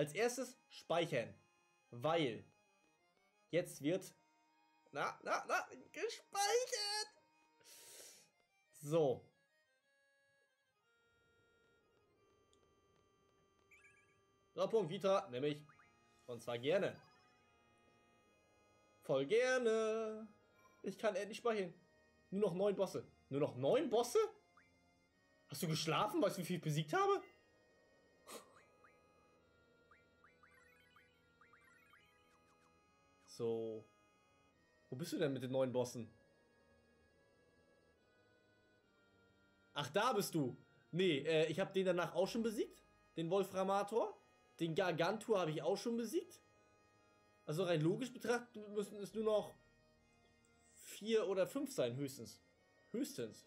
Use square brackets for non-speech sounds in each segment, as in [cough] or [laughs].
Als erstes speichern. Weil jetzt wird. Na, na, na, gespeichert! So. So, Punkt Vita, nämlich. Und zwar gerne. Voll gerne. Ich kann endlich speichern. Nur noch neun Bosse. Nur noch neun Bosse? Hast du geschlafen? Weißt du, wie viel ich besiegt habe? So. Wo bist du denn mit den neuen Bossen? Ach, da bist du. Nee, äh, ich habe den danach auch schon besiegt. Den Wolframator. Den Gargantua habe ich auch schon besiegt. Also rein logisch betrachtet müssen es nur noch vier oder fünf sein, höchstens. Höchstens.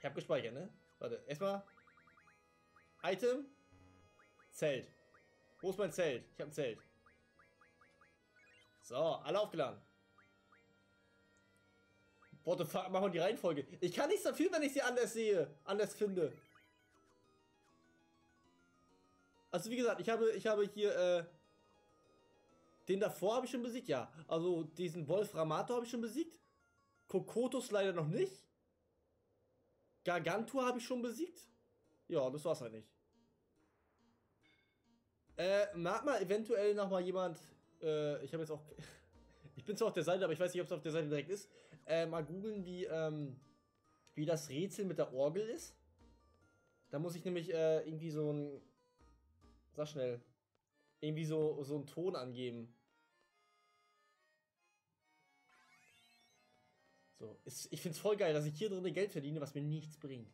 Ich habe gespeichert, ne? Warte, erstmal. Item. Zelt. Wo ist mein Zelt? Ich habe ein Zelt. So, alle aufgeladen. What the fuck, machen wir die Reihenfolge. Ich kann nichts dafür, wenn ich sie anders sehe, anders finde. Also wie gesagt, ich habe, ich habe hier, äh, den davor habe ich schon besiegt, ja. Also diesen Wolframator habe ich schon besiegt. Kokotus leider noch nicht. Gargantua habe ich schon besiegt. Ja, das war's eigentlich. Äh, mag mal eventuell noch mal jemand, äh, ich habe jetzt auch, [laughs] ich bin zwar auf der Seite, aber ich weiß nicht, ob es auf der Seite direkt ist, äh, mal googeln, wie, ähm, wie das Rätsel mit der Orgel ist. Da muss ich nämlich, äh, irgendwie so ein, sag schnell, irgendwie so, so einen Ton angeben. So, ist, ich find's voll geil, dass ich hier drin Geld verdiene, was mir nichts bringt.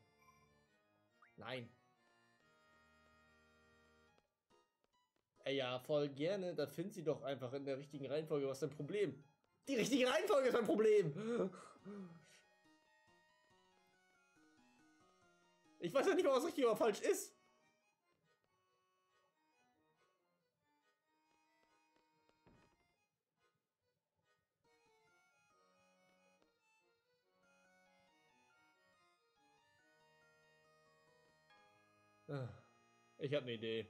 Nein. Ey, ja, voll gerne. Da finden sie doch einfach in der richtigen Reihenfolge. Was ist dein Problem? Die richtige Reihenfolge ist ein Problem. Ich weiß ja nicht was richtig oder falsch ist. Ich habe eine Idee.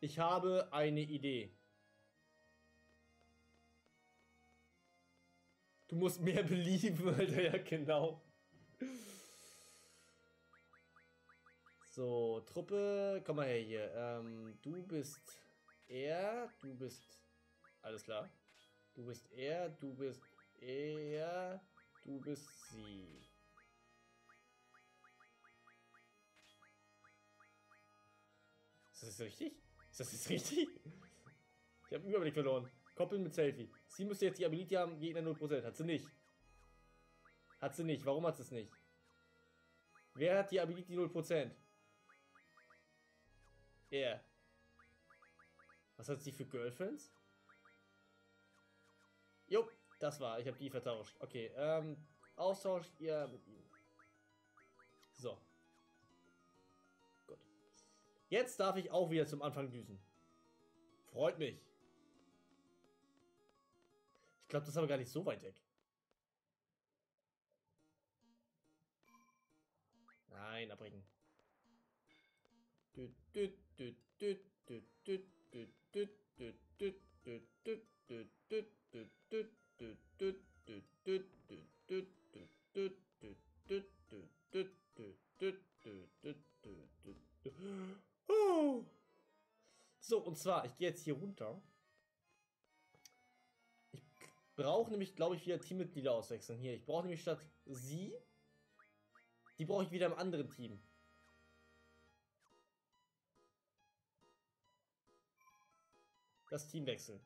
Ich habe eine Idee. Du musst mehr [laughs] belieben, Alter, ja genau. So, Truppe, komm mal her hier. Ähm, du bist er, du bist... Alles klar. Du bist er, du bist er, du bist sie. Ist das richtig? Ist das jetzt richtig? Ich habe Überblick verloren. Koppeln mit Selfie. Sie müsste jetzt die Ability haben, Gegner 0%. Hat sie nicht. Hat sie nicht. Warum hat sie es nicht? Wer hat die Ability 0%? Er. Was hat sie für Girlfriends? Jo, das war. Ich habe die vertauscht. Okay, ähm, austauscht ihr mit ihm. So. Jetzt darf ich auch wieder zum Anfang düsen. Freut mich. Ich glaube, das ist aber gar nicht so weit weg. Nein, abbrechen. [laughs] So, und zwar, ich gehe jetzt hier runter. Ich brauche nämlich, glaube ich, wieder Teammitglieder auswechseln. Hier, ich brauche nämlich statt sie, die brauche ich wieder im anderen Team. Das Team wechseln.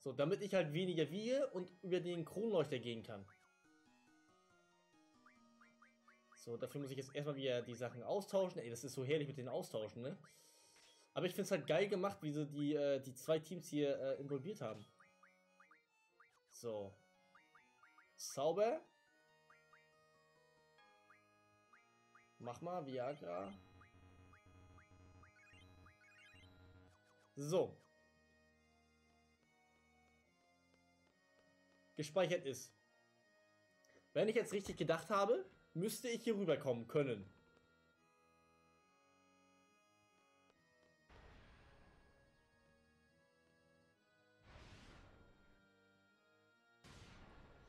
So, damit ich halt weniger wiege und über den Kronleuchter gehen kann. So, dafür muss ich jetzt erstmal wieder die Sachen austauschen. Ey, das ist so herrlich mit den Austauschen, ne? Aber ich finde es halt geil gemacht, wie sie die, äh, die zwei Teams hier äh, involviert haben. So. Sauber. Mach mal, Viagra. So. Gespeichert ist. Wenn ich jetzt richtig gedacht habe, müsste ich hier rüberkommen können.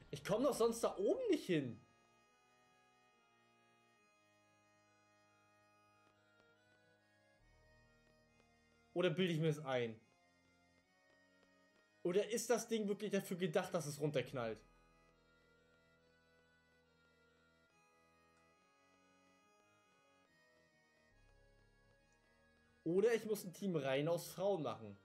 Ich komme doch sonst da oben nicht hin. Oder bilde ich mir das ein? Oder ist das Ding wirklich dafür gedacht, dass es runterknallt? Oder ich muss ein Team rein aus Frauen machen.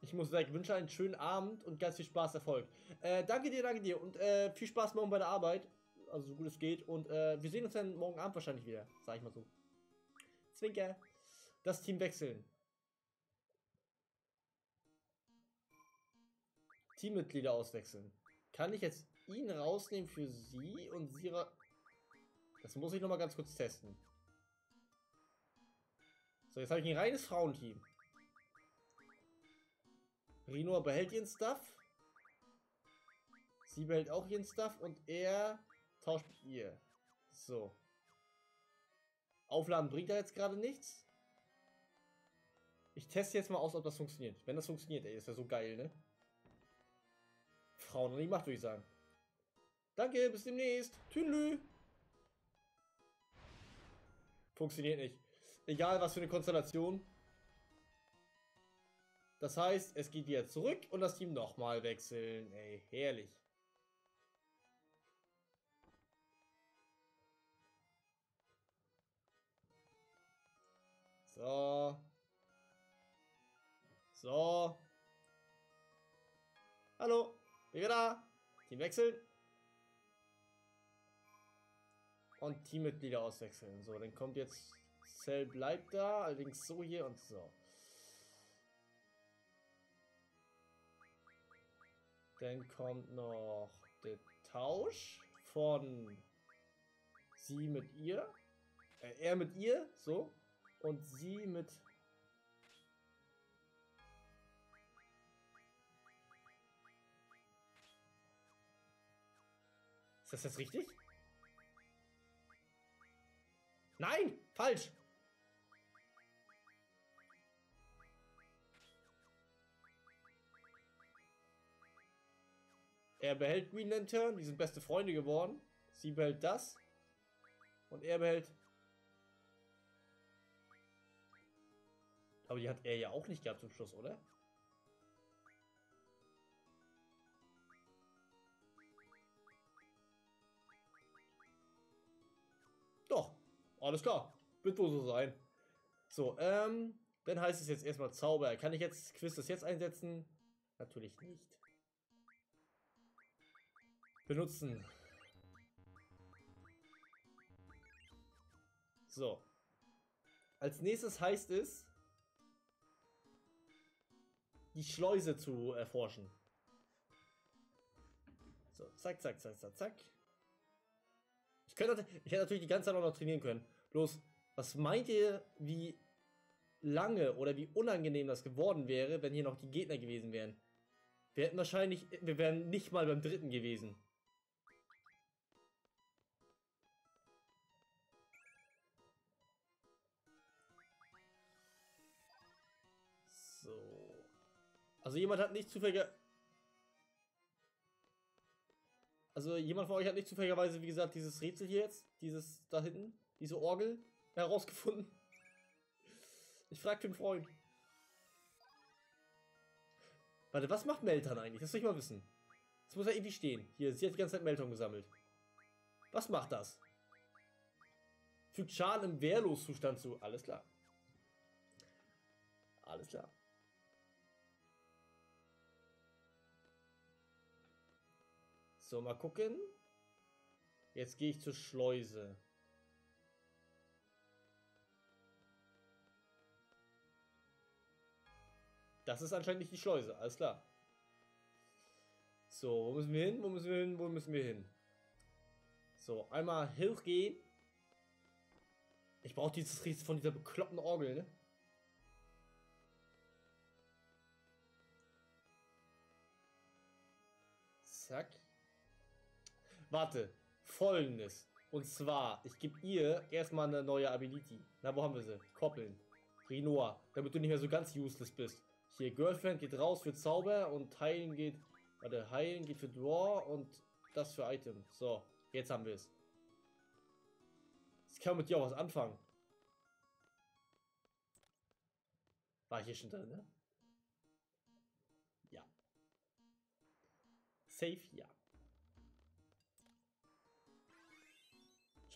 Ich muss sagen, ich wünsche einen schönen Abend und ganz viel Spaß, Erfolg. Äh, danke dir, danke dir und äh, viel Spaß morgen bei der Arbeit. Also so gut es geht. Und äh, wir sehen uns dann morgen Abend wahrscheinlich wieder, sag ich mal so. Zwinker. Das Team wechseln. Teammitglieder auswechseln. Kann ich jetzt ihn rausnehmen für sie und sie... Das muss ich nochmal ganz kurz testen. So, jetzt habe ich ein reines Frauenteam. Rino behält ihren Stuff. Sie behält auch ihren Stuff und er tauscht ihr. So. Aufladen bringt da jetzt gerade nichts. Ich teste jetzt mal aus, ob das funktioniert. Wenn das funktioniert, ey, ist ja so geil, ne? Frauen an die Macht, würde ich sagen. Danke, bis demnächst. Tüdelü. Funktioniert nicht. Egal, was für eine Konstellation. Das heißt, es geht wieder zurück und das Team nochmal wechseln. Ey, herrlich. So. So. Hallo. Bin wieder da. Team wechseln. Und Teammitglieder auswechseln. So, dann kommt jetzt Cell bleibt da, allerdings so hier und so. Dann kommt noch der Tausch von sie mit ihr. Äh, er mit ihr, so. Und sie mit... Ist das jetzt richtig? Nein! Falsch! Er behält Green Lantern, die sind beste Freunde geworden. Sie behält das. Und er behält... Aber die hat er ja auch nicht gehabt zum Schluss, oder? Alles klar. Wird wohl so sein. So, ähm, dann heißt es jetzt erstmal Zauber. Kann ich jetzt Quiz das jetzt einsetzen? Natürlich nicht benutzen. So. Als nächstes heißt es, die Schleuse zu erforschen. So, zack, zack, zack, zack, zack. Ich, könnte, ich hätte natürlich die ganze Zeit auch noch trainieren können. Bloß, was meint ihr, wie lange oder wie unangenehm das geworden wäre, wenn hier noch die Gegner gewesen wären? Wir hätten wahrscheinlich, wir wären nicht mal beim dritten gewesen. Also jemand hat nicht zufällig... Also jemand von euch hat nicht zufälligerweise, wie gesagt, dieses Rätsel hier jetzt, dieses da hinten, diese Orgel herausgefunden. Ich frage den Freund. Warte, was macht Melton eigentlich? Das will ich mal wissen. Das muss ja irgendwie stehen. Hier, sie hat die ganze Zeit Melton gesammelt. Was macht das? Fügt Schaden im Wehrloszustand zu. Alles klar. Alles klar. So, mal gucken. Jetzt gehe ich zur Schleuse. Das ist anscheinend nicht die Schleuse, alles klar. So, wo müssen wir hin? Wo müssen wir hin? Wo müssen wir hin? So, einmal hochgehen. Ich brauche dieses Rätsel von dieser bekloppten Orgel, ne? Zack. Warte, folgendes. Und zwar, ich gebe ihr erstmal eine neue Ability. Na, wo haben wir sie? Koppeln. Rinoa, damit du nicht mehr so ganz useless bist. Hier, Girlfriend geht raus für Zauber und Heilen geht. Warte, Heilen geht für Draw und das für Item. So, jetzt haben wir es. Jetzt kann mit dir auch was anfangen. War ich hier schon drin, ne? Ja. Safe, ja.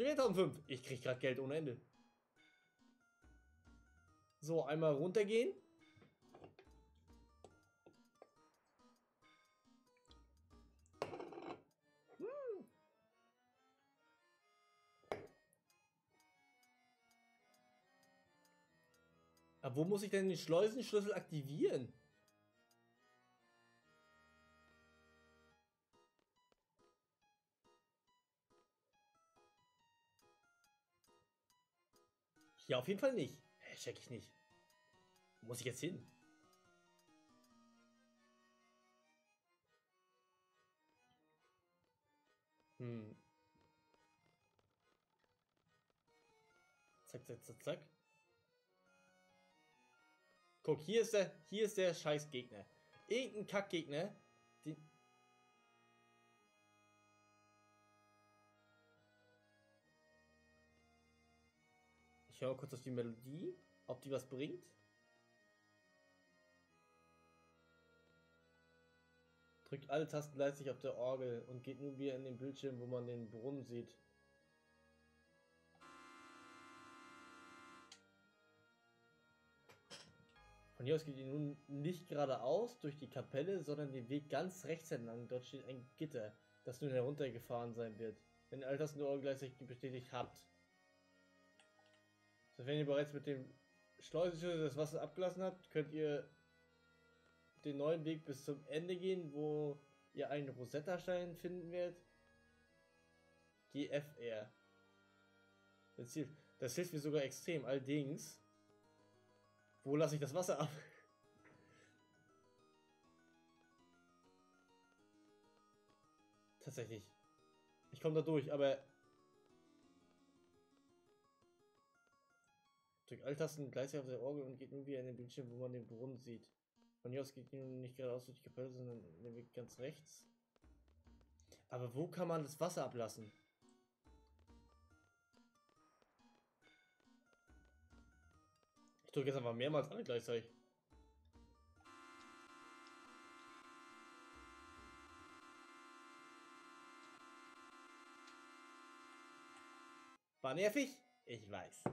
Schon wieder 1005. Ich krieg gerade Geld ohne Ende. So, einmal runtergehen. Hm. Aber wo muss ich denn den Schleusenschlüssel aktivieren? Hier auf jeden Fall nicht. Hä, check ich nicht. Wo muss ich jetzt hin? Hm. Zack, zack, zack, zack. Guck, hier ist der, hier ist der scheiß Gegner. Irgendein Kackgegner. Höre kurz auf die Melodie, ob die was bringt. Drückt alle Tasten gleichzeitig auf der Orgel und geht nur wieder in den Bildschirm, wo man den Brunnen sieht. Von hier aus geht ihr nun nicht geradeaus durch die Kapelle, sondern den Weg ganz rechts entlang. Dort steht ein Gitter, das nun heruntergefahren sein wird. Wenn ihr all das nur gleichzeitig bestätigt habt. So, wenn ihr bereits mit dem Schleusenschlüssel das Wasser abgelassen habt, könnt ihr den neuen Weg bis zum Ende gehen, wo ihr einen Rosetta-Stein finden werdet. GFR. Das hilft, das hilft mir sogar extrem. Allerdings, wo lasse ich das Wasser ab? [laughs] Tatsächlich. Ich komme da durch, aber Drückt Alt-Tasten gleichzeitig auf der Orgel und geht nun wieder in den Bildschirm, wo man den Brunnen sieht. Von hier aus geht nun nicht geradeaus durch die Kapelle, sondern den Weg ganz rechts. Aber wo kann man das Wasser ablassen? Ich drücke jetzt einfach mehrmals alle gleichzeitig. War nervig? Ich weiß.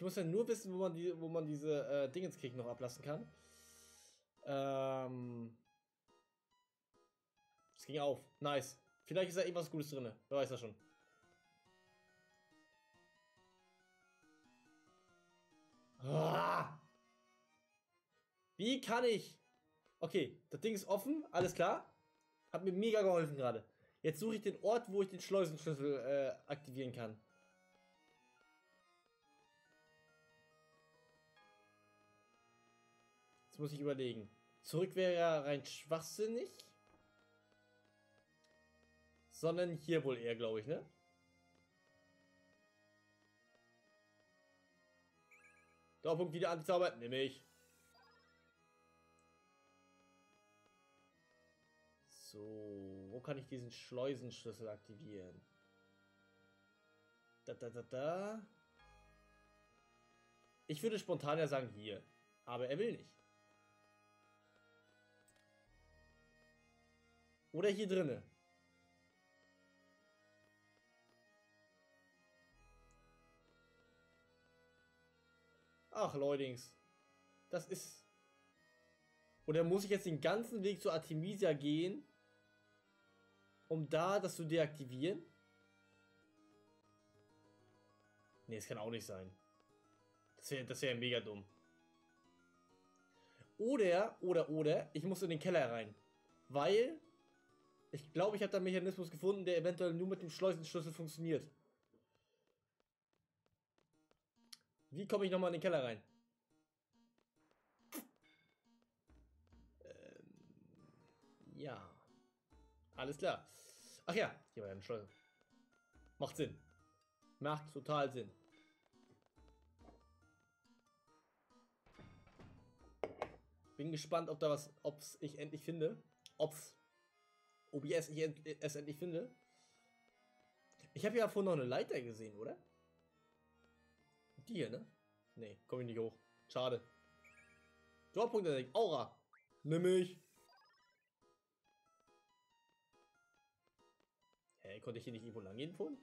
Ich muss ja nur wissen, wo man, die, wo man diese äh, Dingenskrieg noch ablassen kann. Ähm. Es ging auf. Nice. Vielleicht ist da irgendwas Gutes drin. Wer weiß das schon. Ah! Wie kann ich? Okay, das Ding ist offen. Alles klar. Hat mir mega geholfen gerade. Jetzt suche ich den Ort, wo ich den Schleusenschlüssel äh, aktivieren kann. Muss ich überlegen. Zurück wäre ja rein schwachsinnig. Sondern hier wohl eher, glaube ich, ne? Dauerpunkt wieder anzaubern, nehme ich. So, wo kann ich diesen Schleusenschlüssel aktivieren? Da, da, da, da. Ich würde spontan ja sagen hier, aber er will nicht. Oder hier drinne. Ach, Leutings. Das ist... Oder muss ich jetzt den ganzen Weg zu Artemisia gehen, um da das zu deaktivieren? Ne, es kann auch nicht sein. Das wäre das wär mega dumm. Oder, oder, oder, ich muss in den Keller rein. Weil ich glaube, ich habe da einen Mechanismus gefunden, der eventuell nur mit dem Schleusenschlüssel funktioniert. Wie komme ich nochmal in den Keller rein? Ja. Alles klar. Ach ja, hier war ja ein Schleuser. Macht Sinn. Macht total Sinn. Bin gespannt, ob da was, ob's ich endlich finde. Ob's OBS ich es endlich finde. Ich habe ja vorhin noch eine Leiter gesehen, oder? Die hier, ne? Nee, komme ich nicht hoch. Schade. Droppunkt entdeckt. Aura. Nimm mich. Hä? Konnte ich hier nicht irgendwo lang gehen vorhin?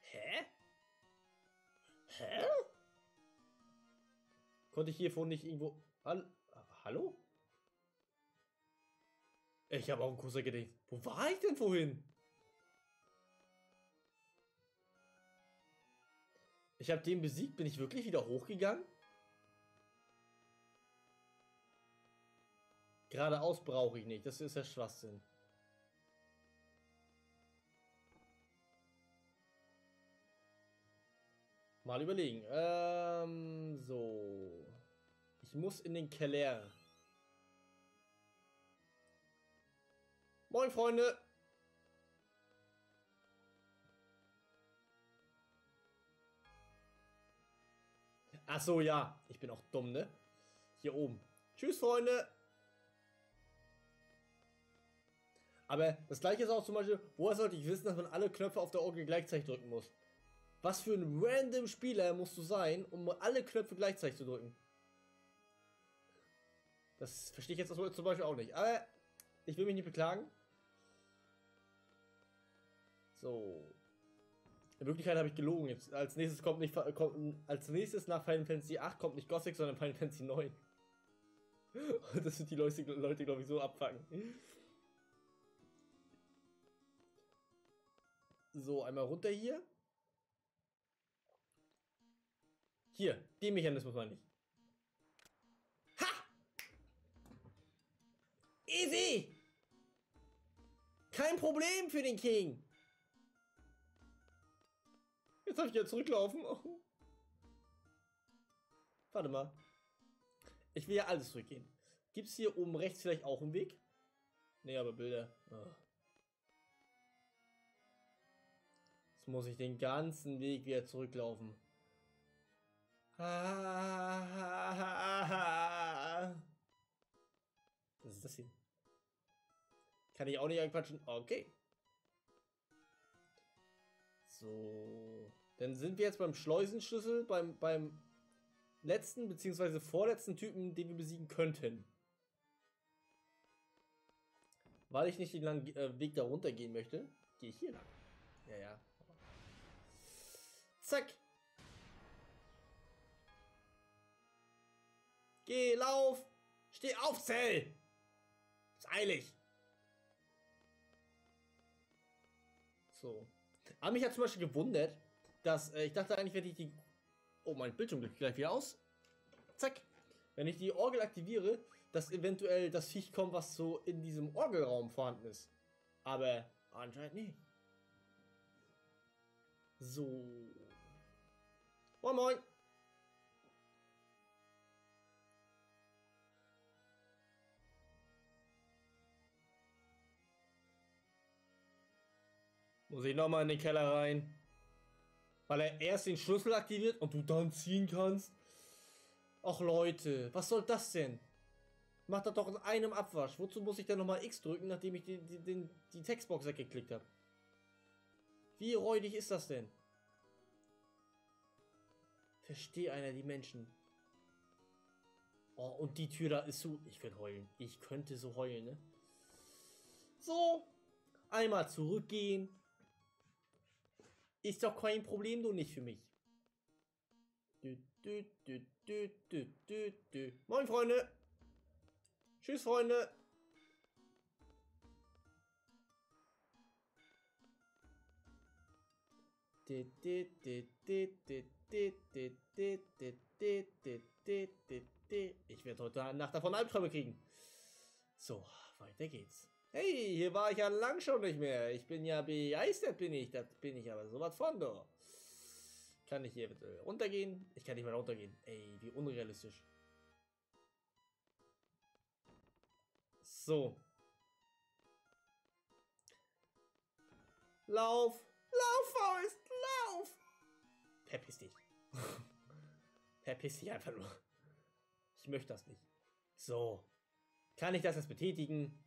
Hä? Hä? Konnte ich hier vorhin nicht irgendwo... Hall Hallo? Ich habe auch einen Kurser gedacht. Wo war ich denn vorhin? Ich habe den besiegt. Bin ich wirklich wieder hochgegangen? Geradeaus brauche ich nicht. Das ist ja Schwachsinn. Mal überlegen. Ähm, so. Ich muss in den Keller. Moin, Freunde. Ach so, ja. Ich bin auch dumm, ne? Hier oben. Tschüss, Freunde. Aber das gleiche ist auch zum Beispiel, woher sollte ich wissen, dass man alle Knöpfe auf der Orgel gleichzeitig drücken muss? Was für ein random Spieler musst du sein, um alle Knöpfe gleichzeitig zu drücken? Das verstehe ich jetzt zum Beispiel auch nicht. Aber ich will mich nicht beklagen. So. In Wirklichkeit habe ich gelogen. Jetzt als nächstes kommt nicht kommt, als nächstes nach Final Fantasy 8 kommt nicht Gothic, sondern Final Fantasy 9. [laughs] das wird die Leute, Leute glaube ich, so abfangen. So, einmal runter hier. Hier, den Mechanismus meine ich. Ha! Easy! Kein Problem für den King. Jetzt darf ich ja zurücklaufen. [laughs] Warte mal. Ich will ja alles zurückgehen. Gibt es hier oben rechts vielleicht auch einen Weg? Nee, aber Bilder. Oh. Jetzt muss ich den ganzen Weg wieder zurücklaufen. [laughs] Was ist das hier? Kann ich auch nicht anquatschen? Okay. So. Dann sind wir jetzt beim Schleusenschlüssel, beim, beim letzten bzw. vorletzten Typen, den wir besiegen könnten. Weil ich nicht den langen äh, Weg da runter gehen möchte, gehe ich hier lang. Ja, ja. Zack. Geh, lauf! Steh auf, Zell! Ist eilig. So. Aber mich hat zum Beispiel gewundert, dass äh, ich dachte eigentlich, wenn ich die. Oh, mein Bildschirm geht gleich wieder aus. Zack. Wenn ich die Orgel aktiviere, dass eventuell das Viech kommt, was so in diesem Orgelraum vorhanden ist. Aber anscheinend nicht. So. Moin, moin. Muss ich nochmal in den Keller rein. Weil er erst den Schlüssel aktiviert und du dann ziehen kannst. Ach Leute, was soll das denn? Macht das doch in einem Abwasch. Wozu muss ich denn nochmal X drücken, nachdem ich die, die, die, die Textbox weggeklickt habe? Wie räudig ist das denn? Verstehe einer die Menschen. Oh, und die Tür da ist zu. Ich könnte heulen. Ich könnte so heulen, ne? So. Einmal zurückgehen. Ist doch kein Problem, du nicht für mich. Du, du, du, du, du, du, du. Moin, Freunde. Tschüss, Freunde. Ich werde heute Nacht davon Albträume kriegen. So, weiter geht's. Hey, hier war ich ja lang schon nicht mehr. Ich bin ja begeistert, bin ich. Das bin ich aber sowas von, doch. Kann ich hier bitte runtergehen? Ich kann nicht mehr runtergehen. Ey, wie unrealistisch. So. Lauf! Lauf, Faust! Lauf! Verpiss dich. [laughs] Verpiss dich einfach nur. Ich möchte das nicht. So. Kann ich das jetzt betätigen?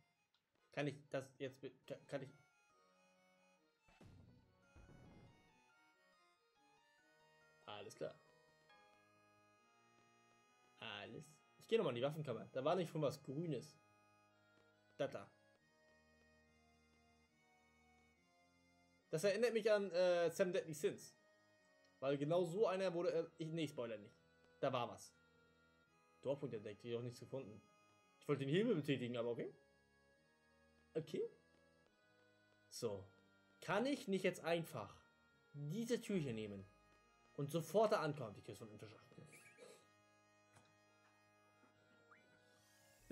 Kann ich das jetzt... Kann, ich... Alles klar. Alles. Ich gehe nochmal in die Waffenkammer. Da war nicht von was Grünes. Da, da. Das erinnert mich an äh, Sam Deadly Sins. Weil genau so einer wurde. Äh, ich, nee, Spoiler nicht. Da war was. Dorfpunkt entdeckt, ich auch nichts gefunden. Ich wollte den Hebel betätigen, aber okay. Okay. So. Kann ich nicht jetzt einfach diese Tür hier nehmen und sofort da ankommen? Die Tür ist von Unterschacht.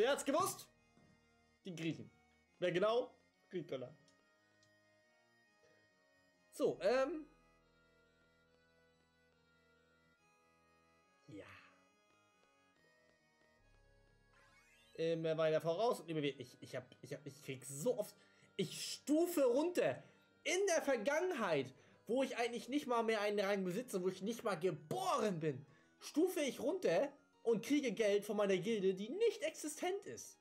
Wer hat's gewusst? Die Griechen. Wer genau? Griechenland. So, ähm. Immer weiter voraus und Ich, ich, hab, ich, hab, ich krieg so oft. Ich stufe runter. In der Vergangenheit, wo ich eigentlich nicht mal mehr einen Rang besitze, wo ich nicht mal geboren bin, stufe ich runter und kriege Geld von meiner Gilde, die nicht existent ist.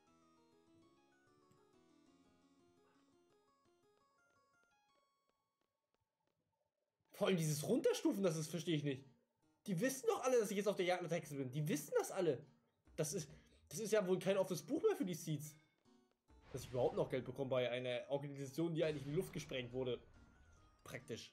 Vor allem dieses Runterstufen, das ist, verstehe ich nicht. Die wissen doch alle, dass ich jetzt auf der Jagd nach Hexen bin. Die wissen das alle. Das ist, das ist ja wohl kein offenes Buch mehr für die Seeds. Dass ich überhaupt noch Geld bekomme bei einer Organisation, die eigentlich in die Luft gesprengt wurde. Praktisch.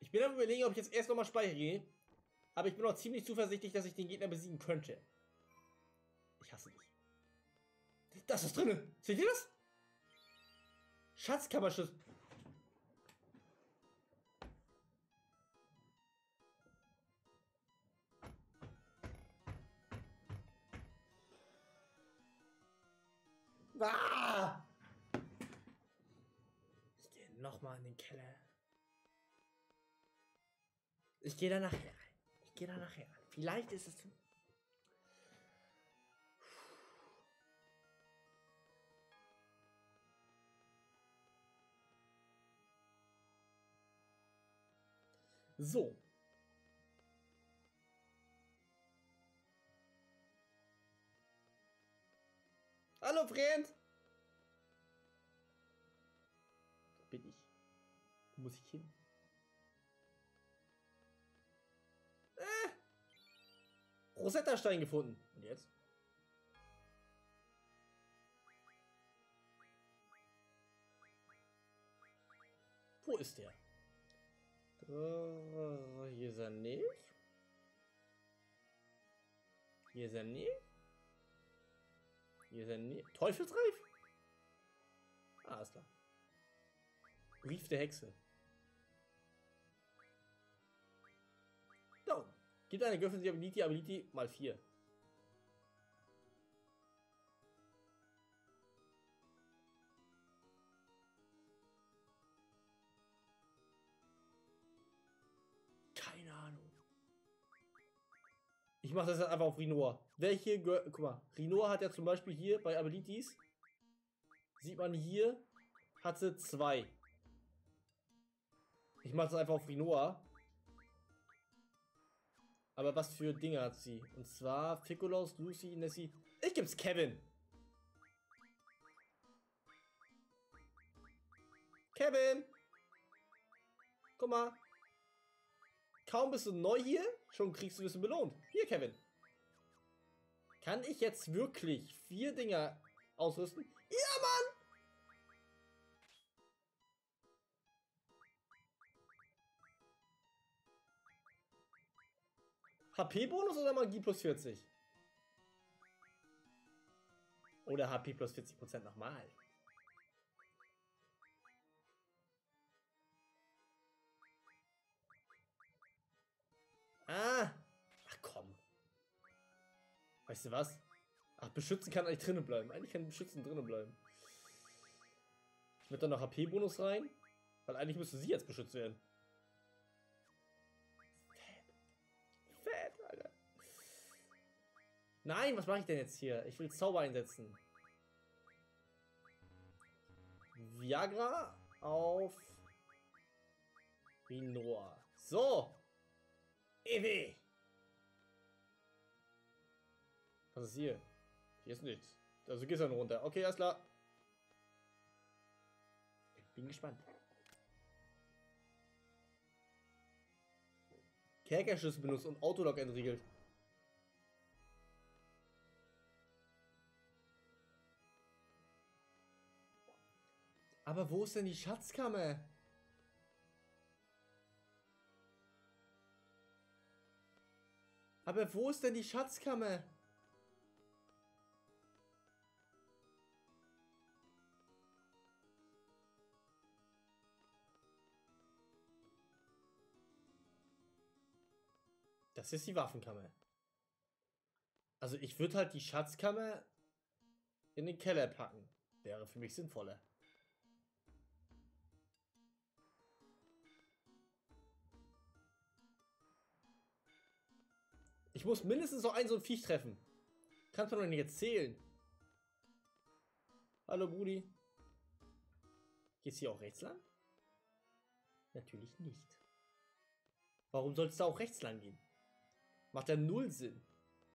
Ich bin am überlegen, ob ich jetzt erst nochmal speichern gehe. Aber ich bin auch ziemlich zuversichtlich, dass ich den Gegner besiegen könnte. Ich hasse dich. Das ist drinne. Seht ihr das? Schatzkammerschluss. Ah! Ich gehe nochmal in den Keller. Ich gehe da nachher rein. Ich gehe da nachher rein. Vielleicht ist es... So. Hallo, Freund! Da bin ich. Wo muss ich hin? Äh! Rosetta-Stein gefunden. Und jetzt? Wo ist der? Uh, hier ist er nicht. Hier ist er nicht. Hier ist er nicht. Teufelsreif? Ah, ist klar. Brief der Hexe. Da Gibt eine Göffel Ability, Ability mal 4. Ich mache das einfach auf Rinoa. Welche, guck mal, Rinoa hat ja zum Beispiel hier bei Abilities, sieht man hier, hat sie zwei. Ich mache das einfach auf Rinoa. Aber was für Dinge hat sie? Und zwar Ficolaus, Lucy, Nessie. Ich geb's Kevin. Kevin! Guck mal. Kaum bist du neu hier, schon kriegst du ein bisschen belohnt. Hier, Kevin. Kann ich jetzt wirklich vier Dinger ausrüsten? Ja, Mann! HP-Bonus oder Magie plus 40? Oder HP plus 40% nochmal? Ah! Ach komm. Weißt du was? Ach, beschützen kann eigentlich drinnen bleiben. Eigentlich kann beschützen drinnen bleiben. Würde dann noch HP-Bonus rein. Weil eigentlich müsste sie jetzt beschützt werden. Fett. Fett, Alter. Nein, was mache ich denn jetzt hier? Ich will Zauber einsetzen. Viagra auf Rinoa. So. Ewe. Was ist hier? Hier ist nichts. Also geht's dann runter. Okay, alles klar. Bin gespannt. Kerkerschlüssel benutzt und Autolock entriegelt. Aber wo ist denn die Schatzkammer? Aber wo ist denn die Schatzkammer? Das ist die Waffenkammer. Also ich würde halt die Schatzkammer in den Keller packen. Wäre für mich sinnvoller. Ich muss mindestens noch ein so ein Viech treffen. Kannst du doch nicht erzählen. Hallo Brudi. Geht's hier auch rechts lang? Natürlich nicht. Warum soll es da auch rechts lang gehen? Macht ja null Sinn.